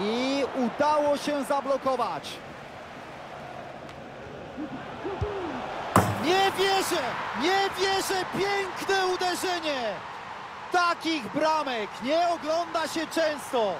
I udało się zablokować. Nie wierzę! Nie wierzę! Piękne uderzenie! Takich bramek nie ogląda się często.